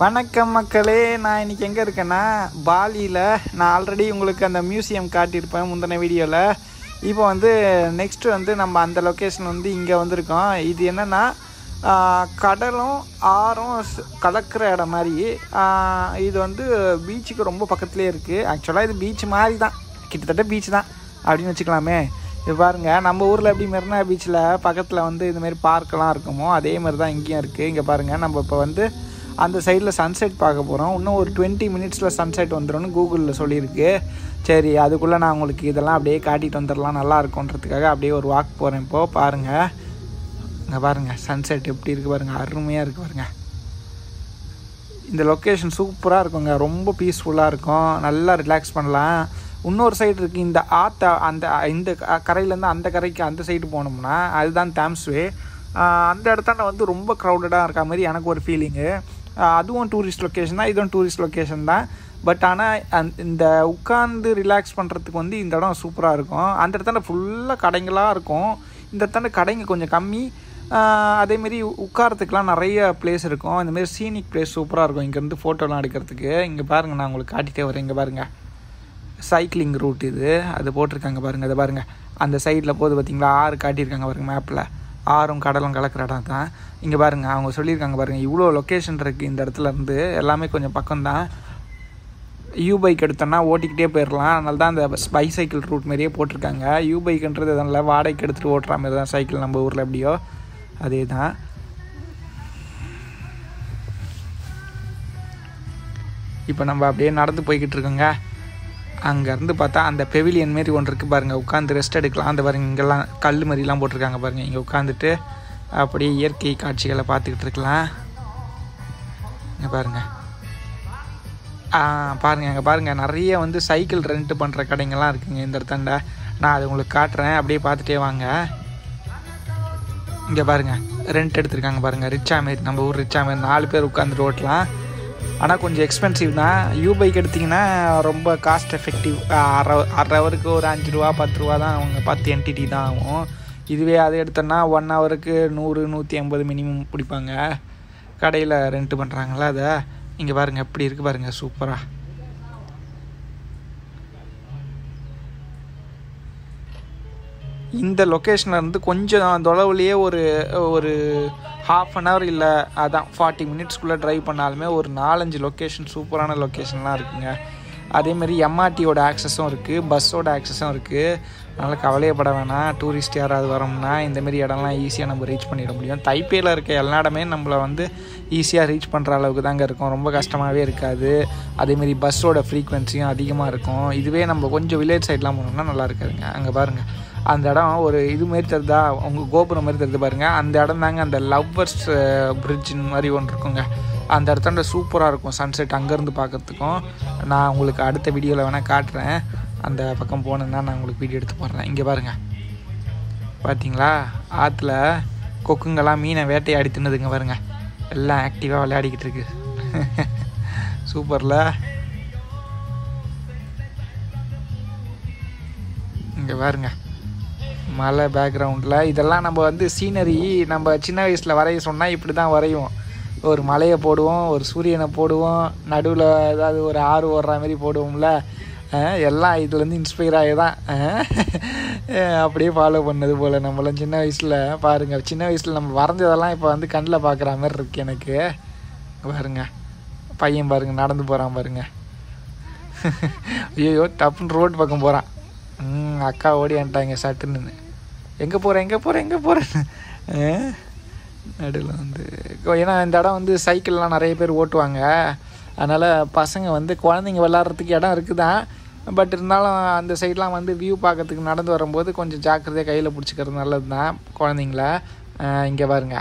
வணக்கம் மக்களே நான் இன்னைக்கு எங்கே இருக்கேன்னா பாலியில். நான் ஆல்ரெடி உங்களுக்கு அந்த மியூசியம் காட்டியிருப்பேன் முந்தின வீடியோவில் இப்போ வந்து நெக்ஸ்ட்டு வந்து நம்ம அந்த லொக்கேஷன் வந்து இங்கே வந்திருக்கோம். இது என்னென்னா கடலும் ஆறும் கலக்கிற இடம் மாதிரி. இது வந்து பீச்சுக்கு ரொம்ப பக்கத்துலேயே இருக்குது ஆக்சுவலாக இது பீச் மாதிரி தான். கிட்டத்தட்ட பீச் தான். அப்படின்னு வச்சுக்கலாமே. இது பாருங்க நம்ம ஊரில் எப்படி மெரினா பீச்சில் பக்கத்தில் வந்து இதுமாரி பார்க்கெலாம் பார்க்கெல்லாம் இருக்குமோ அதே மாதிரி தான் இங்கேயும் இருக்குது இங்கே பாருங்கள் நம்ம இப்போ வந்து அந்த சைடில் சன்செட் பார்க்க போகிறோம் இன்னும் ஒரு டுவெண்ட்டி மினிட்ஸில் சன்செட் வந்துடும்னு கூகுளில் சொல்லியிருக்கு. சரி அதுக்குள்ளே நான் உங்களுக்கு இதெல்லாம் அப்படியே காட்டிட்டு வந்துடலாம் நல்லா இருக்கும்ன்றதுக்காக அப்படியே ஒரு வாக் போகிறேன் இப்போது பாருங்கள் இங்கே பாருங்கள் சன்செட் எப்படி இருக்குது பாருங்கள் அருமையாக இருக்குது பாருங்கள் இந்த லொக்கேஷன் சூப்பராக இருக்குங்க. ரொம்ப பீஸ்ஃபுல்லாக இருக்கும். நல்லா ரிலாக்ஸ் பண்ணலாம். இன்னொரு சைடு இருக்குது இந்த ஆத்த அந்த இந்த க- கரையிலேருந்து அந்த கரைக்கு அந்த சைடு போனோம்னா அதுதான் தேம்ஸ்வே அந்த இடத்தாண்ட வந்து ரொம்ப க்ரௌடடாக இருக்க மாதிரி எனக்கு ஒரு ஃபீலிங்கு அதுவும் டூரிஸ்ட் லொக்கேஷன் தான் இதுவும் டூரிஸ்ட் லொக்கேஷன் தான். பட் ஆனால் இந்த உட்காந்து ரிலாக்ஸ் பண்ணுறதுக்கு வந்து இந்த இடம் சூப்பராக இருக்கும். அந்த இடத்துல ஃபுல்லாக கடைங்களாக இருக்கும். இந்த இடத்துல கடைங்க கொஞ்சம் கம்மி. அதேமாரி உட்காரத்துக்குலாம் நிறைய பிளேஸ் இருக்கும். இந்தமாரி சீனிக் பிளேஸ் சூப்பராக இருக்கும். இங்கேருந்து ஃபோட்டோலாம் எடுக்கிறதுக்கு. இங்கே பாருங்கள் நான் உங்களுக்கு காட்டிகிட்டே வரேன். இங்கே பாருங்கள் சைக்கிளிங் ரூட் இது. அது போட்டிருக்காங்க பாருங்கள் அதை பாருங்கள் அந்த சைடில் போகுது பார்த்தீங்களா ஆறு காட்டியிருக்காங்க பாருங்கள் மேப்பில் ஆறும் கடலும் கலக்கிற இடம் தான். இங்கே பாருங்கள் அவங்க சொல்லியிருக்காங்க பாருங்கள் இவ்வளோ லொக்கேஷன் இருக்குது இந்த இடத்துல இருந்து எல்லாமே கொஞ்சம் பக்கம்தான். யூ பைக் எடுத்தோன்னா ஓட்டிக்கிட்டே போயிடலாம் அதனால தான் அந்த பைசைக்கிள் ரூட் மாதிரியே போட்டிருக்காங்க. யூ பைக்குன்றது அதனால் வாடகைக்கு எடுத்துகிட்டு ஓட்டுற மாதிரி தான் சைக்கிள் நம்ம ஊரில் எப்படியோ. அதே தான் இப்போ நம்ம அப்படியே நடந்து போய்கிட்டு இருக்கோங்க. அங்கேருந்து பார்த்தா அந்த பெவிலியன் மாரி ஒன்று இருக்குது பாருங்கள் உட்காந்து ரெஸ்ட் எடுக்கலாம். அந்த பாருங்க இங்கெல்லாம் கல் மாதிரிலாம் போட்டிருக்காங்க பாருங்கள் இங்கே உட்காந்துட்டு அப்படியே இயற்கை காட்சிகளை பார்த்துக்கிட்டு இருக்கலாம். இங்கே பாருங்கள் பாருங்கள் அங்கே பாருங்கள் நிறைய வந்து சைக்கிள் ரெண்ட் பண்ணுற கடைங்கள்லாம் இருக்குங்க இந்த இடத்தாண்ட நான் அது உங்களுக்கு காட்டுறேன். அப்படியே பார்த்துட்டே வாங்க. இங்கே பாருங்கள் ரெண்ட் எடுத்திருக்காங்க பாருங்கள் ரிச்சாமேர் நம்ம ஊர் ரிச்சா மாரி நாலு பேர் உட்காந்துட்டு ஓட்டலாம். ஆனால் கொஞ்சம் எக்ஸ்பென்சிவ் தான் யூ பைக் எடுத்திங்கன்னா ரொம்ப காஸ்ட் எஃபெக்டிவ் அரை அரை ஹவருக்கு ஒரு அஞ்சு ரூபா பத்து ரூபா தான் அவங்க பத்து என்டிடி தான் ஆகும். இதுவே அதை எடுத்தோன்னா ஒன் ஹவருக்கு நூறு நூற்றி ஐம்பது மினிமம் பிடிப்பாங்க. கடையில் ரெண்ட் பண்ணுறாங்களா அதை. இங்கே பாருங்கள் எப்படி இருக்குது பாருங்கள் சூப்பராக இந்த லொக்கேஷனில் இருந்து கொஞ்சம் தொலைவுலேயே ஒரு ஒரு ஹாஃப் அன் ஹவர் இல்லை அதான் ஃபார்ட்டி மினிட்ஸ்க்குள்ளே ட்ரைவ் பண்ணாலுமே ஒரு நாலஞ்சு லொக்கேஷன் சூப்பரான லொக்கேஷன்லாம் இருக்குங்க. அதேமாரி எம்ஆர்டியோட ஆக்சஸும் இருக்குது பஸ்ஸோட ஆக்சஸும் இருக்குது அதனால் கவலையப்பட வேணாம். டூரிஸ்ட் யாராவது வரோம்னா இந்தமாரி இடம்லாம் ஈஸியாக நம்ம ரீச் பண்ணிட முடியும். தைப்பேயில் இருக்க எல்லா இடமே நம்மளை வந்து ஈஸியாக ரீச் பண்ணுற அளவுக்கு தாங்க இருக்கும். ரொம்ப கஷ்டமாகவே இருக்காது. அதேமாரி பஸ்ஸோட ஃப்ரீக்வன்சியும் அதிகமாக இருக்கும். இதுவே நம்ம கொஞ்சம் வில்லேஜ் சைட்லாம் போனோம்னா நல்லா இருக்காதுங்க. அங்கே பாருங்கள் அந்த இடம் ஒரு இது மாரி தருதா? உங்கள் கோபுரம் மாதிரி தருது பாருங்கள் அந்த இடம் தாங்க அந்த லவ்வர்ஸ் பிரிட்ஜின் மாதிரி ஒன்று இருக்குங்க. அந்த இடத்தாண்ட சூப்பராக இருக்கும் சன்செட் அங்கேருந்து பார்க்கறதுக்கும் நான் உங்களுக்கு அடுத்த வீடியோவில் வேணால் காட்டுறேன். அந்த பக்கம் போனேன்னா நான் உங்களுக்கு வீடியோ எடுத்து போடுறேன். இங்கே பாருங்கள் பார்த்தீங்களா ஆற்றுல கொக்குங்கெல்லாம் மீனை வேட்டையாடி தின்னுதுங்க பாருங்க. எல்லாம் ஆக்டிவாக விளையாடிக்கிட்டு இருக்கு. சூப்பரில். இங்கே பாருங்க. மலை பேக்ரவுண்டில் இதெல்லாம் நம்ம வந்து சீனரி நம்ம சின்ன வயசில் வரைய சொன்னால் இப்படி தான் வரைவோம். ஒரு மலையை போடுவோம் ஒரு சூரியனை போடுவோம் நடுவில் ஏதாவது ஒரு ஆறு ஓடுற மாதிரி போடுவோம்ல. எல்லாம் இதுலேருந்து இன்ஸ்பயர் ஆகி தான் அப்படியே ஃபாலோ பண்ணது போல் நம்மளாம் சின்ன வயசில். பாருங்கள் சின்ன வயசில் நம்ம வரைஞ்சதெல்லாம் இப்போ வந்து கண்ணில் பார்க்குற மாதிரி இருக்குது எனக்கு. பாருங்க பையன் பாருங்க நடந்து போகிறான் பாருங்க. ஐயோ டப்புன்னு ரோடு பக்கம் போகிறான் ம் அக்கா ஓடி வந்துட்டாங்க சட்டுன்னு. எங்கே போகிறேன் எங்கே போகிறேன் எங்கே போகிறேன் நடுவில் வந்து ஏன்னா இந்த இடம் வந்து சைக்கிள்லாம் நிறைய பேர் ஓட்டுவாங்க. அதனால் பசங்க வந்து குழந்தைங்க விளாட்றதுக்கு இடம் இருக்குதான் பட் இருந்தாலும் அந்த சைட்லாம் வந்து வியூ பார்க்கறதுக்கு நடந்து வரும்போது கொஞ்சம் ஜாக்கிரதையாக கையில் பிடிச்சிக்கிறது நல்லது தான் குழந்தைங்கள இங்கே பாருங்க.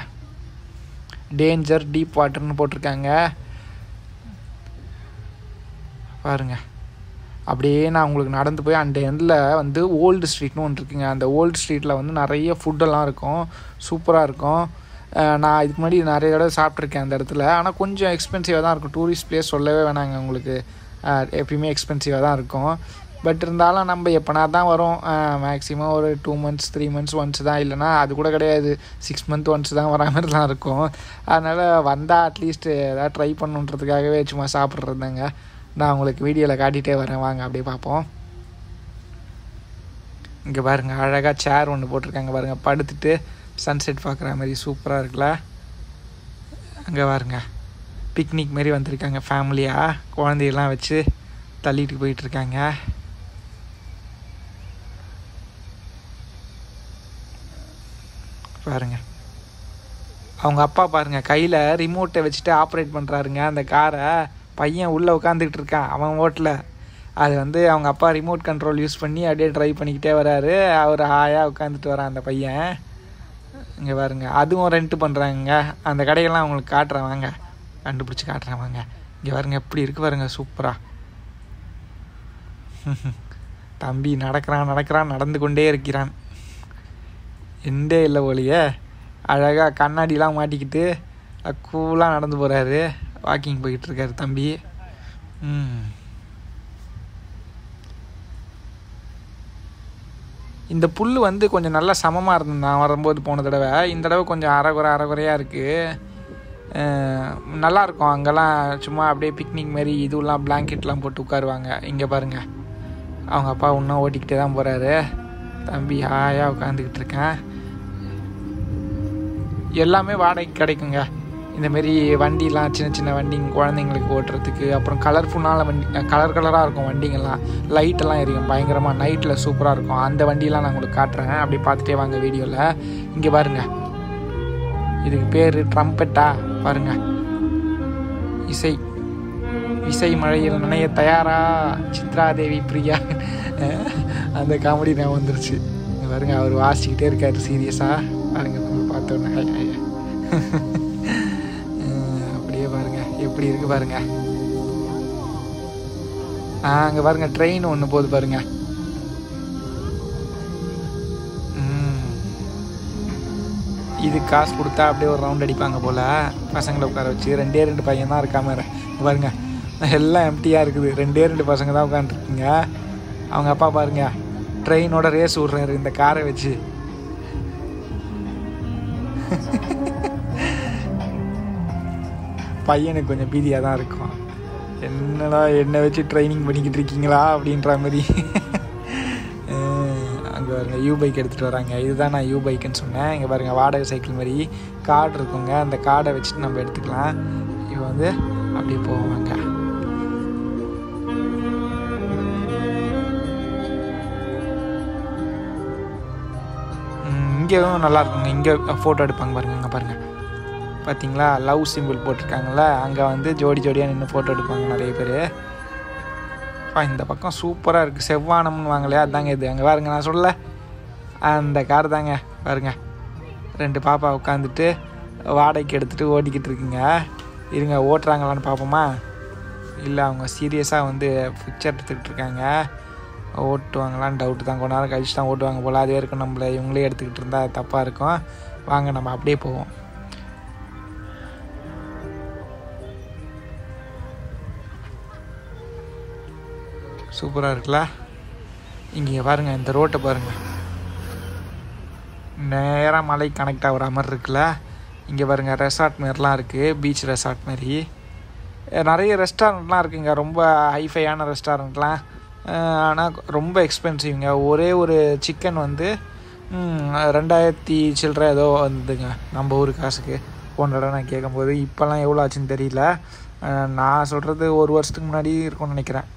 டேஞ்சர் டீப் வாட்டர்னு போட்டிருக்காங்க. பாருங்க. அப்படியே நான் உங்களுக்கு நடந்து போய் அந்த எண்டில் வந்து ஓல்டு ஸ்ட்ரீட்னு ஒன்று இருக்குங்க. அந்த ஓல்டு ஸ்ட்ரீட்டில் வந்து நிறைய ஃபுட்டெல்லாம் இருக்கும். சூப்பராக இருக்கும். நான் இதுக்கு முன்னாடி நிறைய தடவை சாப்பிட்ருக்கேன் அந்த இடத்துல. ஆனால் கொஞ்சம் எக்ஸ்பென்சிவாக தான் இருக்கும். டூரிஸ்ட் பிளேஸ் சொல்லவே வேணாங்க உங்களுக்கு. எப்பயுமே எக்ஸ்பென்சிவாக தான் இருக்கும். பட் இருந்தாலும் நம்ம எப்போனா தான் வரும். மேக்ஸிமம் ஒரு two months three months once தான். இல்லைனா அது கூட கிடையாது. சிக்ஸ் மந்த் ஒன்ஸ் தான் வரா மாதிரி தான் இருக்கும். அதனால் வந்தால் அட்லீஸ்ட் ஏதாவது ட்ரை பண்ணுன்றதுக்காகவே சும்மா சாப்பிட்றதுங்க நான் உங்களுக்கு வீடியோவில் காட்டிகிட்டே வரேன். வாங்க அப்படியே பார்ப்போம். இங்கே பாருங்கள் அழகாக சேர் ஒன்று போட்டிருக்காங்க. பாருங்கள் படுத்துட்டு சன்செட் பார்க்குற மாதிரி சூப்பராக இருக்குல்ல? அங்கே பாருங்க பிக்னிக் மாரி வந்திருக்காங்க. ஃபேமிலியாக குழந்தையெல்லாம் வச்சு தள்ளிட்டு போயிட்டுருக்காங்க. பாருங்க. அவங்க அப்பா பாருங்கள் கையில் ரிமோட்டை வச்சுட்டு ஆப்ரேட் பண்ணுறாருங்க அந்த காரை பையன் உள்ளே உட்காந்துக்கிட்டு இருக்கான் அவன் ஓட்டில். அது வந்து அவங்க அப்பா ரிமோட் கண்ட்ரோல் யூஸ் பண்ணி அப்படியே ட்ரைவ் பண்ணிக்கிட்டே வராரு. அவர் ஹாயாக உட்காந்துட்டு வரான் அந்த பையன். இங்கே பாருங்க அதுவும் ரெண்ட்டு பண்ணுறாங்க அந்த கடையெல்லாம் அவங்களுக்கு காட்டுறேன் வாங்க. கண்டுபிடிச்சி காட்டுறேன் வாங்க. இங்கே பாருங்க எப்படி இருக்கு பாருங்க சூப்பராக தம்பி நடக்கிறான் நடக்கிறான் நடந்து கொண்டே இருக்கிறான். எண்டே இல்லை ஒளியே அழகாக கண்ணாடிலாம் மாட்டிக்கிட்டு கூலாக நடந்து போகிறாரு வாக்கிங் போய்கிட்டு இருக்காரு தம்பி இந்த புல் வந்து கொஞ்சம் நல்லா சமமாக இருந்தது. நான் வரும்போது போன தடவை. இந்த தடவை கொஞ்சம் அரைகுறை அரைகுறையாக இருக்குது நல்லாயிருக்கும் அங்கெல்லாம் சும்மா அப்படியே பிக்னிக் மாதிரி இதுவெல்லாம் பிளாங்கெட்லாம் போட்டு உட்காருவாங்க. இங்கே பாருங்கள் அவங்க அப்பா இன்னும் ஓட்டிக்கிட்டே தான் போகிறாரு தம்பி ஹாயாக உட்காந்துக்கிட்டு இருக்கேன். எல்லாமே வாடகைக்கு கிடைக்குங்க. இந்தமாரி வண்டிலாம் சின்ன சின்ன வண்டிங்க குழந்தைங்களுக்கு ஓட்டுறதுக்கு அப்புறம் கலர்ஃபுல்லான வண்டி கலர் கலராக இருக்கும் வண்டிங்கள்லாம். லைட்டெல்லாம் எரியும் பயங்கரமாக நைட்டில் சூப்பராக இருக்கும். அந்த வண்டியெலாம் நான் உங்களுக்கு காட்டுறேன். அப்படி பார்த்துட்டே வாங்க வீடியோவில் இங்கே பாருங்கள் இதுக்கு பேர் ட்ரம்பெட்டா பாருங்க. இசை. இசை மழையில் நினைய தயாரா? சித்ராதேவி பிரியா? அந்த காமெடி நான் வந்துருச்சு. இங்க பாருங்க அவர் வாசிக்கிட்டே இருக்காரு சீரியஸாக பாருங்க நம்ம பார்த்தோன்னே. எப்படி இருக்கு பாருங்க. ஆ அங்கே பாருங்க ட்ரெயின் ஒன்று போகுது பாருங்க. ம். இது காசு கொடுத்தா அப்படியே ஒரு ரவுண்ட் அடிப்பாங்க போல். பசங்களை உட்கார வச்சு ரெண்டே ரெண்டு பையன் தான் இருக்காம பாருங்க எல்லாம் எம்டியாக இருக்குது. ரெண்டே ரெண்டு பசங்க தான் உட்காந்துருக்குங்க அவங்க அப்பா பாருங்க ட்ரெயினோட ரேஸ் விட்றாரு இந்த காரை வச்சு. பையனுக்கு கொஞ்சம் பீதியாக தான் இருக்கும். என்னடா என்னை வச்சு ட்ரைனிங் பண்ணிக்கிட்டு இருக்கீங்களா? அப்படின்ற மாதிரி. அங்கே பாருங்க யூ பைக் எடுத்துகிட்டு வராங்க. இதுதான் நான் யூ பைக்குன்னு சொன்னேன். இங்கே பாருங்கள் வாடகை சைக்கிள் மாதிரி கார்டு இருக்குங்க. அந்த கார்டை வச்சுட்டு நம்ம எடுத்துக்கலாம். இவன் வந்து அப்படியே போவாங்க இங்கேயும் நல்லா இருக்குங்க. இங்கே ஃபோட்டோ எடுப்பாங்க பாருங்க இங்கே பாருங்கள் பார்த்தீங்களா? லவ் சிம்பிள் போட்டிருக்காங்கல்ல அங்கே வந்து ஜோடி ஜோடியாக நின்று ஃபோட்டோ எடுப்பாங்க நிறைய பேர். இந்த பக்கம் சூப்பராக இருக்குது செவ்வானம்னு வாங்கலையா அதாங்க இது. அங்கே பாருங்க நான் சொல்லல. அந்த கார் தாங்க. பாருங்க. ரெண்டு பாப்பா உட்காந்துட்டு வாடகைக்கு எடுத்துகிட்டு ஓடிக்கிட்டு இருக்குங்க. இருங்க ஓட்டுறாங்களான்னு பார்ப்போமா? இல்லை அவங்க சீரியஸாக வந்து பிக்சர் எடுத்துக்கிட்டு இருக்காங்க. ஓட்டுவாங்களான்னு டவுட்டு தான். கொஞ்ச நேரம் கழிச்சு தான் ஓட்டுவாங்க போல். அதே இருக்கும் நம்மளை. இவங்களே எடுத்துக்கிட்டு இருந்தால் தப்பாக இருக்கும். வாங்க நம்ம அப்படியே போவோம். சூப்பராக இருக்குல்ல? இங்கே பாருங்கள் இந்த ரோட்டை பாருங்கள் நேராக மலை கனெக்ட் ஆகிற மாதிரி இருக்குல்ல? இங்கே பாருங்கள் ரெசார்ட் மாரிலாம் இருக்குது பீச் ரெசார்ட் மாரி நிறைய ரெஸ்டாரண்ட்லாம் இருக்குங்க. ரொம்ப ஹைஃபையான ரெஸ்டாரண்ட்லாம் ஆனால் ரொம்ப எக்ஸ்பென்சிவ்ங்க ஒரே ஒரு சிக்கன் வந்து ரெண்டாயிரத்தி சில்லற ஏதோ வந்துங்க நம்ம ஊர் காசுக்கு. போன தடவை நான் கேட்கும்போது இப்போல்லாம் எவ்வளோ ஆச்சுன்னு தெரியல. நான் சொல்கிறது ஒரு வருஷத்துக்கு முன்னாடி இருக்கும்னு நினைக்கிறேன்.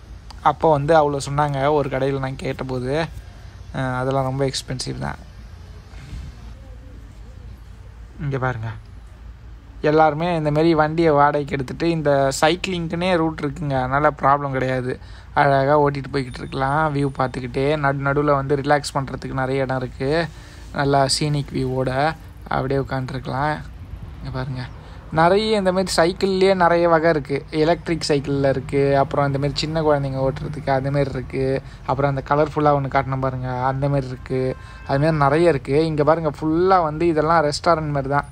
அப்போ வந்து அவ்வளோ சொன்னாங்க ஒரு கடையில் நான் கேட்டபோது அதெல்லாம் ரொம்ப எக்ஸ்பென்சிவ் தான். இங்கே பாருங்கள் எல்லாருமே இந்தமாரி வண்டியை வாடகைக்கு எடுத்துகிட்டு இந்த சைக்கிளிங்க்குனே ரூட் இருக்குங்க. அதனால் ப்ராப்ளம் கிடையாது. அழகாக ஓட்டிகிட்டு போய்கிட்டு இருக்கலாம். வியூ பார்த்துக்கிட்டே நடு நடுவில் வந்து ரிலாக்ஸ் பண்ணுறதுக்கு நிறைய இடம் இருக்குது நல்லா சீனிக் வியூவோட அப்படியே உட்காந்துருக்கலாம் இங்கே பாருங்கள் நிறைய இந்தமாரி சைக்கிள்லேயே நிறைய வகை இருக்குது எலக்ட்ரிக் சைக்கிளில் இருக்குது அப்புறம் இந்தமாரி சின்ன குழந்தைங்க ஓட்டுறதுக்கு அதுமாரி இருக்குது அப்புறம் அந்த கலர்ஃபுல்லாக ஒன்று காட்டின பாருங்கள் அந்தமாரி இருக்குது அதுமாரி நிறைய இருக்குது இங்கே பாருங்கள் ஃபுல்லாக வந்து இதெல்லாம் ரெஸ்டாரண்ட் மாதிரி தான்.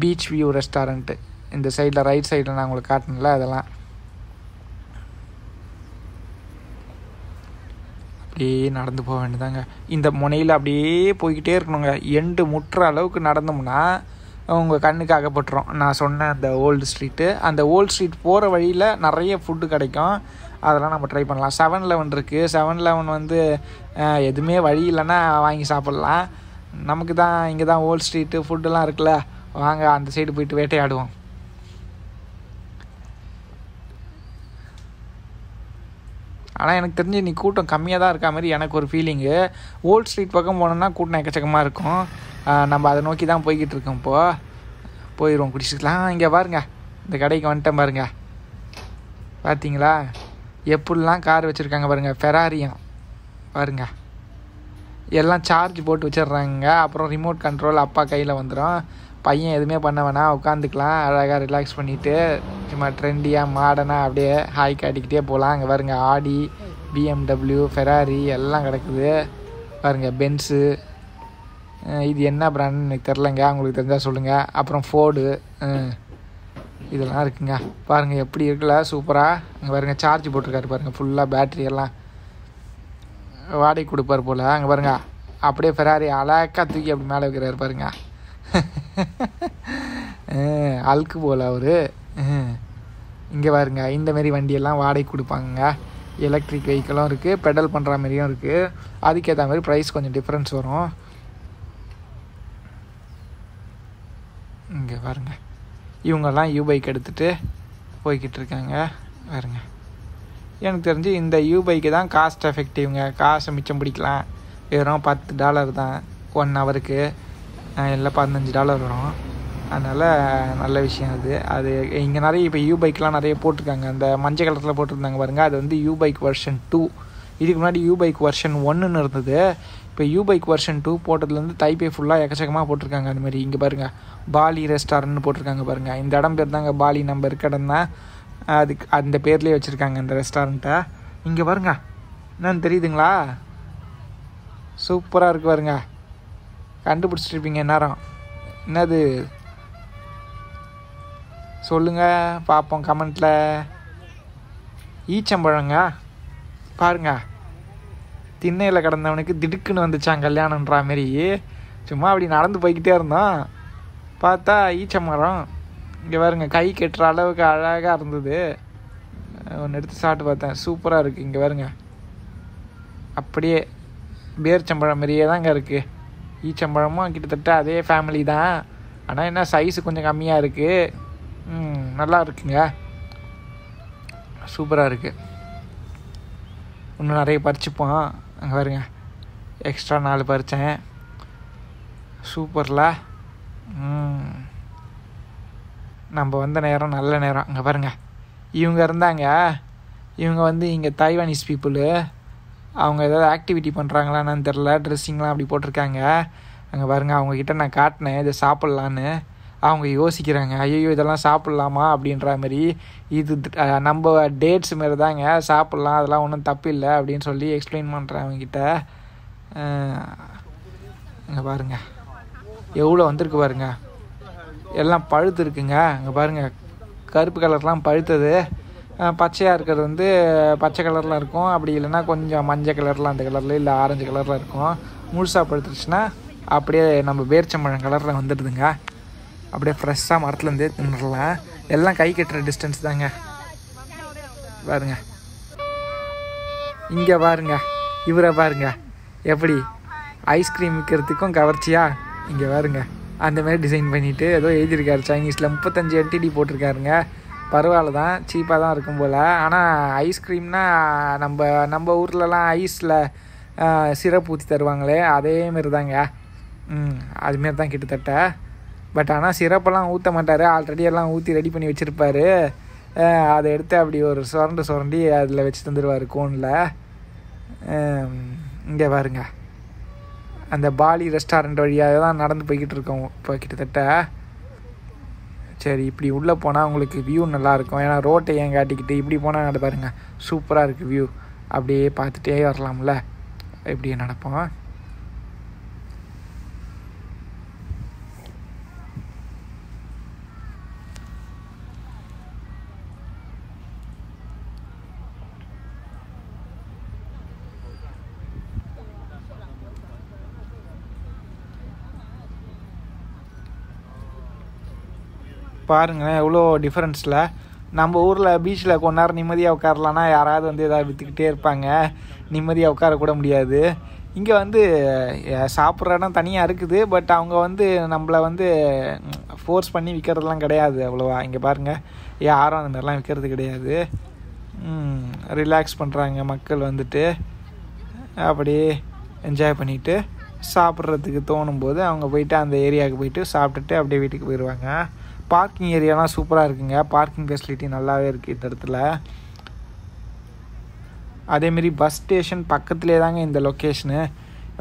பீச் வியூ ரெஸ்டாரண்ட்டு இந்த சைடில் ரைட் சைடில் நான் உங்களுக்கு காட்டினல அதெல்லாம். அப்படியே நடந்து போக வேண்டியதாங்க இந்த முனையில் அப்படியே போய்கிட்டே இருக்கணுங்க. எண்டு முட்டுற அளவுக்கு நடந்தோம்னா உங்கள் கண்ணுக்கு அகப்பட்டுரும் நான் சொன்ன அந்த ஓல்டு ஸ்ட்ரீட்டு அந்த ஓல்டு ஸ்ட்ரீட் போகிற வழியில் நிறைய ஃபுட்டு கிடைக்கும். அதெல்லாம் நம்ம ட்ரை பண்ணலாம். செவன் லெவன் இருக்குது செவன் லெவன் வந்து எதுவுமே வழி இல்லைன்னா வாங்கி சாப்பிட்லாம். நமக்கு தான் இங்கே தான் ஓல்டு ஸ்ட்ரீட்டு ஃபுட்டெல்லாம் இருக்குல்ல. வாங்க அந்த சைடு போயிட்டு வேட்டையாடுவோம். ஆனால் எனக்கு தெரிஞ்சு நீ கூட்டம் கம்மியாக தான் இருக்கா மாதிரி எனக்கு ஒரு ஃபீலிங்கு ஓல்ட் ஸ்ட்ரீட் பக்கம் போனோம்னா கூட்டம் எக்கச்சக்கமாக இருக்கும். நம்ம அதை நோக்கி தான் போய்கிட்டு இருக்கோம் இப்போது போயிடுவோம் குடிச்சிக்கலாம் இங்கே பாருங்க. இந்த கடைக்கு வந்துட்டேன் பாருங்க. பார்த்தீங்களா எப்படிலாம் கார் வச்சுருக்காங்க பாருங்க. ஃபெராரியும் பாருங்க. எல்லாம் சார்ஜ் போட்டு வச்சிடுறாங்க. அப்புறம் ரிமோட் கண்ட்ரோல் அப்பா கையில் வந்துடும் பையன் எதுவுமே பண்ண வேணாம். உட்காந்துக்கலாம். அழகாக ரிலாக்ஸ் பண்ணிவிட்டு சும்மா ட்ரெண்டியாக மாடனாக அப்படியே ஹாய் காட்டிக்கிட்டே போகலாம் அங்கே பாருங்கள் ஆடி பிஎம்டபிள்யூ ஃபெராரி எல்லாம் கிடக்குது. பாருங்க. பென்ஸு இது என்ன ப்ராண்டுன்னு எனக்கு தெரிலங்க உங்களுக்கு தெரிஞ்சால் சொல்லுங்கள் அப்புறம் ஃபோர்டு இதெல்லாம் இருக்குங்க. பாருங்கள் எப்படி இருக்குல்ல? சூப்பராக அங்கே பாருங்க சார்ஜ் போட்டிருக்காரு பாருங்கள் ஃபுல்லாக பேட்ரி எல்லாம். வாடகை கொடுப்பார் போல். அங்கே பாருங்க அப்படியே ஃபெராரி அழகாக தூக்கி அப்படி மேலே வைக்கிறாரு பாருங்க. அழுக்கு போல் அவர். இங்கே பாருங்க இந்த மாரி வண்டியெல்லாம் வாடகை கொடுப்பாங்க எலக்ட்ரிக் வெஹிக்கிளும் இருக்குது பெடல் பண்ணுற மாதிரியும் இருக்குது அதுக்கேற்ற மாதிரி ப்ரைஸ் கொஞ்சம் டிஃப்ரென்ஸ் வரும் இங்கே பாருங்க. இவங்கெல்லாம் யூ பைக் எடுத்துகிட்டு போய்கிட்டு இருக்காங்க பாருங்க. எனக்கு தெரிஞ்சு இந்த யூ பைக்கு தான் காஸ்ட் எஃபெக்டிவ்ங்க காசை மிச்சம் பிடிக்கலாம். வெறும் பத்து டாலர் தான். ஒன் ஹவருக்கு இல்லை பதினஞ்சு டாலர் வரும். அதனால் நல்ல விஷயம் அது. அது இங்கே நிறைய இப்போ யூ பைக்லாம் நிறைய போட்டிருக்காங்க. அந்த மஞ்சள் கலரில் போட்டிருந்தாங்க பாருங்கள் அது வந்து யூ பைக் வெர்ஷன் டூ இதுக்கு முன்னாடி யூ பைக் வெர்ஷன் ஒன்றுன்னு இருந்தது. இப்போ யூ பைக் வெர்ஷன் டூ போட்டதுலேருந்து தைப்பே ஃபுல்லாக எக்கச்சக்கமாக போட்டிருக்காங்க அந்த மாதிரி. இங்கே பாருங்கள் பாலி ரெஸ்டாரண்ட்னு போட்டிருக்காங்க பாருங்கள் இந்த இடம் பேர் தாங்க பாலி நம்ம இருக்க இடம் தான் அதுக்கு அந்த பேர்லேயே வச்சுருக்காங்க அந்த ரெஸ்டாரண்ட்டை இங்கே பாருங்க என்னன்னு தெரியுதுங்களா? சூப்பராக இருக்கு பாருங்க. கண்டுபிடிச்சிருப்பீங்க நேரம் என்னது? சொல்லுங்க பார்ப்போம் கமெண்ட்டில் ஈச்சம்பழங்க பாருங்க. திண்ணையில் கிடந்தவனுக்கு திடுக்குன்னு வந்துச்சான் கல்யாணன்ற மாரி சும்மா அப்படி நடந்து போய்கிட்டே இருந்தோம் பார்த்தா ஈச்சமரம் இங்கே பாருங்க கை கெட்டுற அளவுக்கு அழகாக இருந்தது. ஒன்று எடுத்து சாப்பிட்டு பார்த்தேன். சூப்பராக இருக்குது இங்கே பாருங்க. அப்படியே பேர்ச்சம்பழம் மாதிரியே தாங்க இருக்குது ஈச்சம்பழமும் கிட்டத்தட்ட அதே ஃபேமிலி தான். ஆனால் என்ன சைஸு கொஞ்சம் கம்மியாக இருக்குது ம், நல்லா இருக்குங்க. சூப்பராக இருக்குது இன்னும் நிறைய பறிச்சுப்போம். அங்கே பாருங்க. எக்ஸ்ட்ரா நாலு பறித்தேன் சூப்பரில். நம்ம வந்த நேரம் நல்ல நேரம். அங்கே பாருங்க. இவங்க இருந்தாங்க. இவங்க வந்து இங்கே தைவானிஸ் பீப்புளு அவங்க ஏதாவது ஆக்டிவிட்டி பண்ணுறாங்களான்னு தெரில ட்ரெஸ்ஸிங்லாம் அப்படி போட்டிருக்காங்க. அங்கே பாருங்க. அவங்கக்கிட்ட நான் காட்டினேன். இதை சாப்பிட்லான்னு. அவங்க யோசிக்கிறாங்க ஐயோ இதெல்லாம் சாப்பிட்லாமா? அப்படின்ற மாதிரி இது நம்ம டேட்ஸ் மாரி தாங்க சாப்பிட்லாம் அதெல்லாம் ஒன்றும் தப்பு இல்லை அப்படின்னு சொல்லி எக்ஸ்பிளைன் பண்ணுறேன் அவங்கக்கிட்ட அங்கே பாருங்க. எவ்வளோ வந்திருக்கு பாருங்க. எல்லாம் பழுத்து இருக்குங்க. அங்கே பாருங்க. கருப்பு கலர்லாம் பழுத்தது. பச்சையாக இருக்கிறது வந்து பச்சை கலரில் இருக்கும். அப்படி இல்லைன்னா கொஞ்சம் மஞ்சள் கலரில் அந்த கலரில் இல்லை ஆரஞ்சு கலரில் இருக்கும். முழுசாக பழுத்துருச்சுன்னா அப்படியே நம்ம பேர்ச்சம்பழம் கலரில் வந்துடுதுங்க. அப்படியே ஃப்ரெஷ்ஷாக மரத்துலேருந்தே தின்னுடலாம். எல்லாம் கை கட்டுற டிஸ்டன்ஸ் தாங்க. பாருங்க. இங்கே பாருங்க. இவரை பாருங்க. எப்படி? ஐஸ்கிரீம் விற்கிறதுக்கும் கவர்ச்சியா? இங்கே பாருங்க. அந்தமாரி டிசைன் பண்ணிட்டு ஏதோ எழுதியிருக்காரு. சைனீஸில் முப்பத்தஞ்சு என்டிடி போட்டிருக்காருங்க. பரவாயில்ல தான் சீப்பாக தான் இருக்கும் போல். ஆனால் ஐஸ்கிரீம்னா நம்ம நம்ம ஊர்லலாம் ஐஸில் சிரப் ஊற்றி தருவாங்களே அதேமாரி தாங்க ம் அதுமாரி தான் கிட்டத்தட்ட. பட் ஆனால் சிறப்பெல்லாம் ஊற்ற மாட்டார். ஆல்ரெடி எல்லாம் ஊற்றி ரெடி பண்ணி வச்சுருப்பாரு. அதை எடுத்து அப்படி ஒரு சுரண்டு சுரண்டி அதில் வச்சு தந்துடுவார் கோனில் இங்கே பாருங்க. அந்த பாலி ரெஸ்டாரண்ட் வழியாக தான் நடந்து போய்கிட்டு இருக்கோம். இப்போ கிட்டத்தட்ட சரி இப்படி உள்ளே போனால் உங்களுக்கு வியூ நல்லாயிருக்கும் ஏன்னா ரோட்டை ஏன் காட்டிக்கிட்டு இப்படி போனால் நட பாருங்க சூப்பராக இருக்குது வியூ அப்படியே பார்த்துட்டே வரலாம்ல. இப்படியே நடப்போம்? பாருங்களேன் எவ்வளோ டிஃப்ரென்ஸில் நம்ம ஊரில் பீச்சில் கொஞ்ச நேரம் நிம்மதியாக உட்காரலான்னா யாராவது வந்து ஏதாவது விற்றுக்கிட்டே இருப்பாங்க. நிம்மதியாக உட்காரக்கூட முடியாது. இங்கே வந்து சாப்பிட்ற இடம் தனியாக இருக்குது. பட் அவங்க வந்து நம்மளை வந்து ஃபோர்ஸ் பண்ணி விற்கிறதுலாம் கிடையாது அவ்வளோவா. இங்கே பாருங்கள் யாரும் அந்த மாதிரிலாம் விற்கிறது கிடையாது. ரிலாக்ஸ் பண்ணுறாங்க மக்கள் வந்துட்டு. அப்படியே என்ஜாய் பண்ணிவிட்டு சாப்பிட்றதுக்கு தோணும் போது அவங்க போயிட்டு அந்த ஏரியாவுக்கு போயிட்டு சாப்பிட்டுட்டு அப்படியே வீட்டுக்கு போயிடுவாங்க பார்க்கிங் ஏரியாலாம் சூப்பராக இருக்குங்க. பார்க்கிங் ஃபெசிலிட்டி நல்லாவே இருக்குது இந்த இடத்துல. அதேமாரி பஸ் ஸ்டேஷன் பக்கத்துலேயே தாங்க இந்த லொக்கேஷனு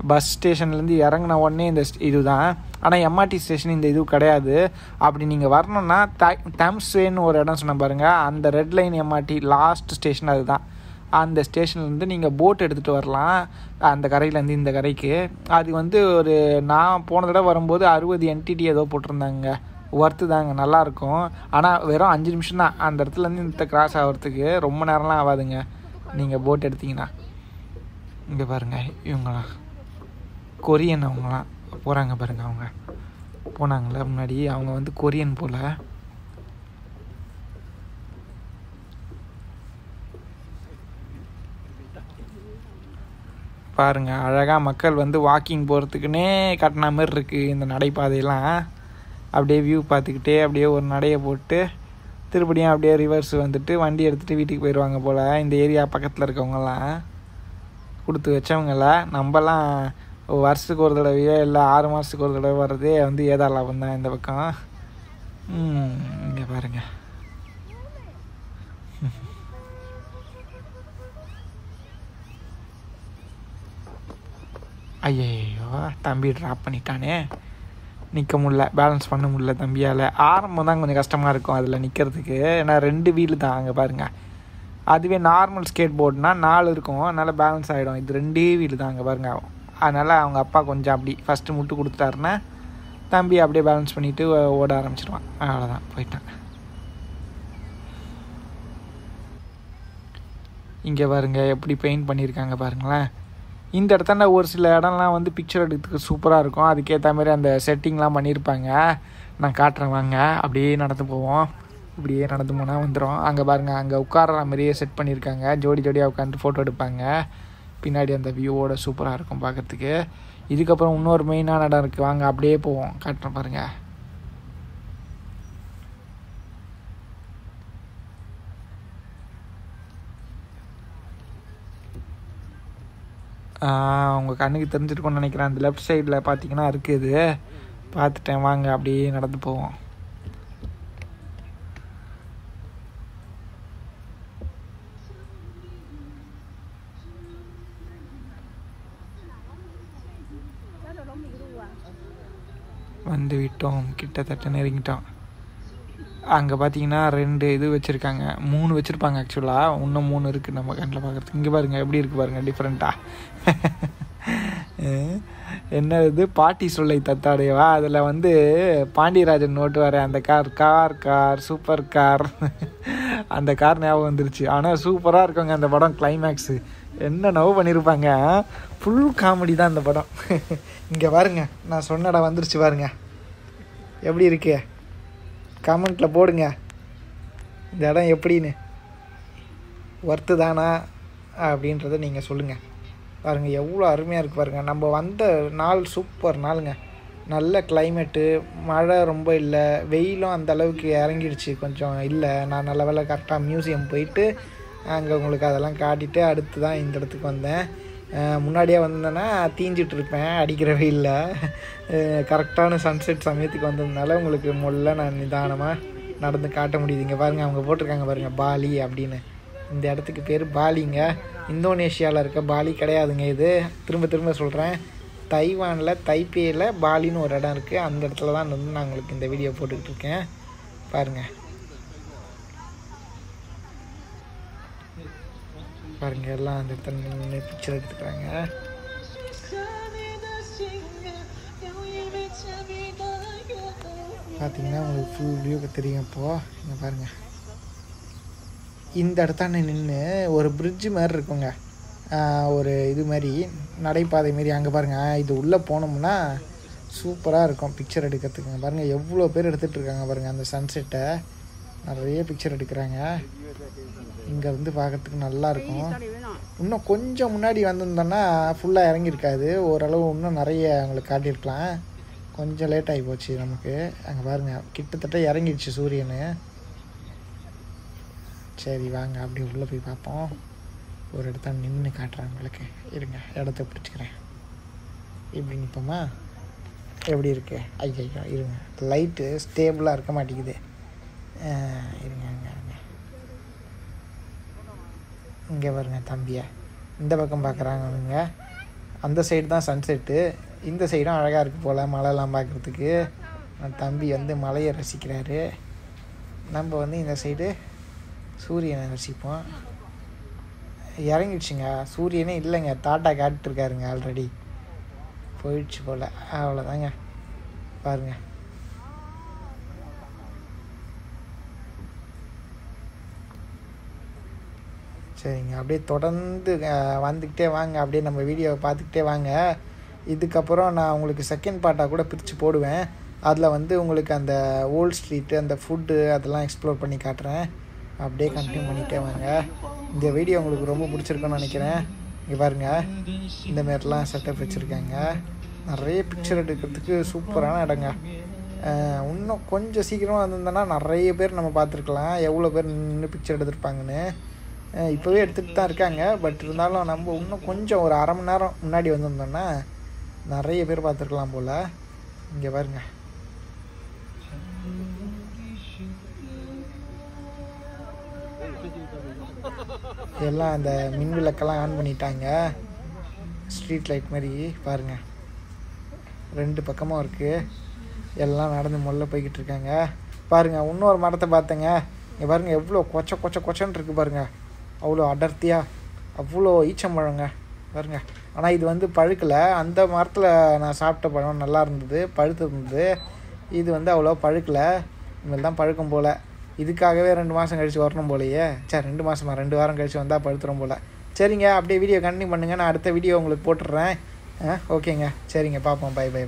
பஸ் ஸ்டேஷன்லேருந்து இறங்கின உடனே இந்த இது தான் ஆனால் எம்ஆர்டி ஸ்டேஷன் இந்த இது கிடையாது. அப்படி நீங்கள் வரணும்னா தம்ஸ்வேன்னு ஒரு இடம் சொன்ன பாருங்கள் அந்த red line MRT last station அதுதான். அந்த ஸ்டேஷன்லேருந்து நீங்கள் போட் எடுத்துகிட்டு வரலாம். அந்த கரையிலேருந்து இந்த கரைக்கு. அது வந்து ஒரு நான் போன தடவை வரும்போது அறுபது என்டிடி ஏதோ போட்டிருந்தாங்க. ஒர்த்து தாங்க நல்லாயிருக்கும் ஆனால் வெறும் அஞ்சு நிமிஷம் தான். அந்த இடத்துலேருந்து இந்த கிராஸ் ஆகிறதுக்கு ரொம்ப நேரம்லாம் ஆகாதுங்க. நீங்கள் போட் எடுத்தீங்கன்னா. இங்கே பாருங்கள் இவங்களாம் கொரியன் அவங்களாம் போகிறாங்க பாருங்க அவங்க. போனாங்களே முன்னாடி. அவங்க வந்து கொரியன் போல். பாருங்க அழகாக மக்கள் வந்து வாக்கிங் போகிறதுக்குன்னே கட்டின மாதிரி இருக்குது இந்த நடைபாதையெல்லாம். அப்படியே வியூ பார்த்துக்கிட்டே அப்படியே ஒரு நடையை போட்டு திருப்படியும் அப்படியே ரிவர்ஸ் வந்துட்டு வண்டி எடுத்துகிட்டு வீட்டுக்கு போயிடுவாங்க போல். இந்த ஏரியா பக்கத்தில் இருக்கவங்கலாம் கொடுத்து வச்சவங்கள நம்மலாம் வருஷத்துக்கு ஒரு தடவையோ இல்லை ஆறு மாதத்துக்கு ஒரு தடவை வர்றதே வந்து ஏதா லாபம் தான் இந்த பக்கம். இங்கே பாருங்கள் ஐயோ தம்பி ட்ராப் பண்ணிட்டானே. நிற்க முடில பேலன்ஸ் பண்ண முடில தம்பியால் ஆரம்பம் தான் கொஞ்சம் கஷ்டமாக இருக்கும் அதில் நிற்கிறதுக்கு ஏன்னா ரெண்டு வீல் தான் அங்கே பாருங்கள் அதுவே நார்மல் ஸ்கேட் போர்டுனால் நாலு இருக்கும். அதனால் பேலன்ஸ் ஆகிடும் இது ரெண்டே வீல் தான் அங்கே பாருங்கள் அதனால் அவங்க அப்பா கொஞ்சம் அப்படி ஃபஸ்ட்டு முட்டு கொடுத்துட்டாருன்னா தம்பி அப்படியே பேலன்ஸ் பண்ணிவிட்டு ஓட ஆரம்பிச்சிருவான். அவ்வளோதான் போயிட்டான். இங்கே பாருங்கள் எப்படி பெயிண்ட் பண்ணியிருக்காங்க பாருங்களேன். இந்த இடத்துல ஒரு சில இடம்லாம் வந்து பிக்சர் எடுக்கிறதுக்கு சூப்பராக இருக்கும். அதுக்கேற்ற மாதிரி அந்த செட்டிங்லாம் பண்ணியிருப்பாங்க. நான் காட்டுறேன் வாங்க. அப்படியே நடந்து போவோம். இப்படியே நடந்து போனால் வந்துடும் அங்கே பாருங்கள் அங்கே உட்கார்ற மாதிரியே செட் பண்ணியிருக்காங்க. ஜோடி ஜோடியாக உட்காந்து ஃபோட்டோ எடுப்பாங்க. பின்னாடி அந்த வியூவோட சூப்பராக இருக்கும் பார்க்குறதுக்கு. இதுக்கப்புறம் இன்னொரு மெயினான இடம் இருக்குது வாங்க அப்படியே போவோம். காட்டுறேன் பாருங்கள் உங்கள் கண்ணுக்கு தெரிஞ்சிருக்கும்னு நினைக்கிறேன். அந்த லெஃப்ட் சைடில் பார்த்தீங்கன்னா இருக்குது. பார்த்துட்டேன் வாங்க அப்படியே நடந்து போவோம். வந்து விட்டோம். கிட்டத்தட்ட நெருங்கிட்டோம். அங்கே பார்த்தீங்கன்னா ரெண்டு இது வச்சுருக்காங்க. மூணு வச்சுருப்பாங்க ஆக்சுவலாக இன்னும் மூணு இருக்குது நம்ம கண்ணில் பார்க்குறதுக்கு இங்கே பாருங்கள் எப்படி இருக்குது பாருங்கள் டிஃப்ரெண்ட்டாக என்ன இது பாட்டி சொல்லை தத்தாடையவா? அதில் வந்து பாண்டியராஜன் நோட்டு வர அந்த car car car super car அந்த கார் ஞாபகம் வந்துருச்சு. ஆனால் சூப்பராக இருக்குங்க அந்த படம் கிளைமேக்ஸு என்ன நவ் பண்ணியிருப்பாங்க ஃபுல் காமெடி தான் அந்த படம். இங்கே பாருங்க நான் சொன்ன இடம் வந்துருச்சு பாருங்க. எப்படி இருக்கு? கமெண்ட்டில் போடுங்க. இந்த இடம் எப்படின்னு. ஒர்த்து தானா அப்படின்றத நீங்கள் சொல்லுங்கள் பாருங்கள் எவ்வளோ அருமையாக இருக்குது பாருங்கள் நம்ம வந்த நாள் சூப்பர் நாளுங்க. நல்ல கிளைமேட்டு மழை ரொம்ப இல்லை. வெயிலும் அந்த அளவுக்கு இறங்கிடுச்சு. கொஞ்சம் இல்லை. நான் நல்ல வேலை கரெக்டாக மியூசியம் போயிட்டு அங்கே உங்களுக்கு அதெல்லாம் காட்டிட்டு அடுத்து தான் இந்த இடத்துக்கு வந்தேன். முன்னாடியே வந்தேன்னா தீஞ்சிட்டு இருப்பேன் அடிக்கிற வெயிலில் கரெக்டான சன்செட் சமயத்துக்கு வந்ததுனால உங்களுக்கு முள்ள நான் நிதானமாக நடந்து காட்ட முடியுது. இங்கே பாருங்கள் அவங்க போட்டிருக்காங்க பாருங்கள் பாலி அப்படின்னு. இந்த இடத்துக்கு பேர் பாலிங்க. இந்தோனேஷியாவில் இருக்க பாலி கிடையாதுங்க இது. திரும்ப திரும்ப சொல்கிறேன் தைவானில் தைப்பேயில் பாலின்னு ஒரு இடம் இருக்குது அந்த இடத்துல தான் வந்து நான் உங்களுக்கு இந்த வீடியோ போட்டுக்கிட்டு இருக்கேன். பாருங்கள் பாருங்கள் எல்லாம் அந்த இடத்துல நின்று பிக்சர் எடுத்துக்கிறாங்க. பார்த்தீங்கன்னா உங்களுக்கு ஃபுல் வியூக்கு தெரியும் இப்போது இங்கே பாருங்கள் இந்த இடத்தாண்ட நின்று ஒரு பிரிட்ஜு மாதிரி இருக்குங்க. ஒரு இது மாதிரி நடைபாதை மாரி அங்கே பாருங்கள் இது உள்ளே போனோம்னா சூப்பராக இருக்கும் பிக்சர் எடுக்கிறதுக்குங்க பாருங்கள் எவ்வளோ பேர் எடுத்துகிட்டு இருக்காங்க பாருங்கள் அந்த சன்செட்டை நிறைய பிக்சர் எடுக்கிறாங்க. இங்கே வந்து பார்க்கறதுக்கு நல்லா இருக்கும் இன்னும் கொஞ்சம் முன்னாடி வந்திருந்தோன்னா ஃபுல்லாக இறங்கியிருக்காது. ஓரளவு இன்னும் நிறைய உங்களுக்கு காட்டியிருக்கலாம். கொஞ்சம் லேட் ஆகி போச்சு நமக்கு. அங்கே பாருங்கள் கிட்டத்தட்ட இறங்கிடுச்சு சூரியன். சரி வாங்க அப்படி உள்ளே போய் பார்ப்போம். ஒரு இடத்த நின்று காட்டுறேன் உங்களுக்கு. இருங்க இடத்த பிடிச்சிக்கிறேன். இப்படி நிற்போமா எப்படி இருக்கு? ஐயா ஐயா இருங்க. லைட்டு ஸ்டேபிளாக இருக்க மாட்டேங்குது. இருங்க இருங்க இருங்க இங்கே பாருங்க தம்பியை. இந்த பக்கம் பார்க்குறாங்க அந்த சைடு தான் சன்செட்டு இந்த சைடும் அழகாக இருக்குது போல் மலைலாம் பார்க்குறதுக்கு. தம்பி வந்து மலையை ரசிக்கிறாரு. நம்ம வந்து இந்த சைடு சூரியனை ரசிப்போம். இறங்கிடுச்சுங்க. சூரியனே இல்லைங்க. தாட்டா காட்டிருக்காருங்க ஆல்ரெடி போயிடுச்சு போல். அவ்வளோதாங்க பாருங்க. சரிங்க. அப்படியே தொடர்ந்து வந்துக்கிட்டே வாங்க. அப்படியே நம்ம வீடியோவை பார்த்துக்கிட்டே வாங்க. இதுக்கப்புறம் நான் உங்களுக்கு செகண்ட் பார்ட்டாக கூட பிரித்து போடுவேன். அதில் வந்து உங்களுக்கு அந்த ஓல்ட் ஸ்ட்ரீட்டு அந்த ஃபுட்டு அதெல்லாம் எக்ஸ்ப்ளோர் பண்ணி காட்டுறேன். அப்படியே கண்டினியூ பண்ணிகிட்டே வாங்க. இந்த வீடியோ உங்களுக்கு ரொம்ப பிடிச்சிருக்குன்னு நினைக்கிறேன். இங்கே பாருங்கள் இந்த மாரிலாம் செட்டப் வச்சுருக்காங்க. நிறைய பிக்சர் எடுக்கிறதுக்கு சூப்பரான இடங்க. இன்னும் கொஞ்சம் சீக்கிரமாக வந்திருந்தோன்னா நிறைய பேர் நம்ம பார்த்துருக்கலாம். எவ்வளோ பேர் நின்று பிக்சர் எடுத்திருப்பாங்கன்னு. இப்போவே எடுத்துகிட்டு தான் இருக்காங்க. பட் இருந்தாலும் நம்ம இன்னும் கொஞ்சம் ஒரு அரை மணி நேரம் முன்னாடி வந்திருந்தோம்னா நிறைய பேர் பார்த்துருக்கலாம் போல். இங்கே பாருங்க. எல்லாம் அந்த மின் விளக்கெல்லாம் ஆன் பண்ணிட்டாங்க. ஸ்ட்ரீட் லைட் மாதிரி பாருங்க. ரெண்டு பக்கமும் இருக்குது எல்லாம் நடந்து முல்ல போய்கிட்டு இருக்காங்க. பாருங்க இன்னொரு மரத்தை பார்த்தேங்க. இங்கே பாருங்கள் எவ்வளோ கொச்ச கொச்ச கொச்சன்னு இருக்குது பாருங்கள் அவ்வளோ அடர்த்தியாக அவ்வளோ ஈச்சம்பழங்க பாருங்க. ஆனால் இது வந்து பழுக்கலை. அந்த மரத்தில் நான் சாப்பிட்ட பழம் நல்லா இருந்தது பழுத்து இருந்தது. இது வந்து அவ்வளோ பழுக்கலை. இனிமேல் தான் பழுக்கும் போல். இதுக்காகவே ரெண்டு மாதம் கழித்து வரணும் போலையே. சரி ரெண்டு மாதமா ரெண்டு வாரம் கழித்து வந்தால் பழுத்துரும் போல். சரிங்க அப்படியே வீடியோ கண்டினியூ பண்ணுங்கள் நான் அடுத்த வீடியோ உங்களுக்கு போட்டுடுறேன். ஆ ஓகேங்க. சரிங்க பார்ப்போம். By by